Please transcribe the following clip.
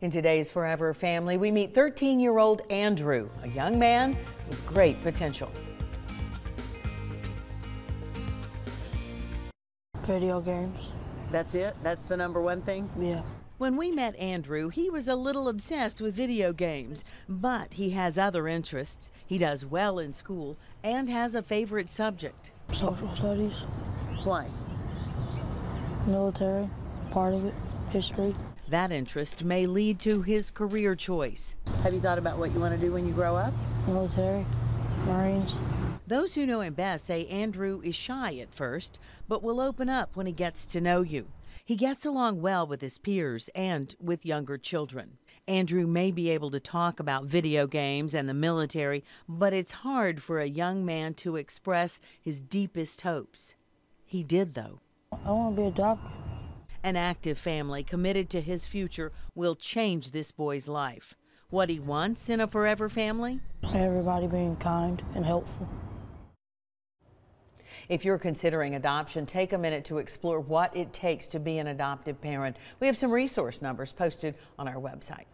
In today's Forever Family, we meet 13 year old Andrew, a young man with great potential. Video games. That's it? That's the number one thing? Yeah. When we met Andrew, he was a little obsessed with video games, but he has other interests. He does well in school and has a favorite subject. Social studies, Why? military, part of it, history. That interest may lead to his career choice. Have you thought about what you want to do when you grow up? military, Marines. Those who know him best say Andrew is shy at first, but will open up when he gets to know you. He gets along well with his peers and with younger children. Andrew may be able to talk about video games and the military, but it's hard for a young man to express his deepest hopes. He did, though. I want to be a doctor. An active family committed to his future will change this boy's life. What he wants in a forever family? Everybody being kind and helpful. If you're considering adoption, take a minute to explore what it takes to be an adoptive parent. We have some resource numbers posted on our website.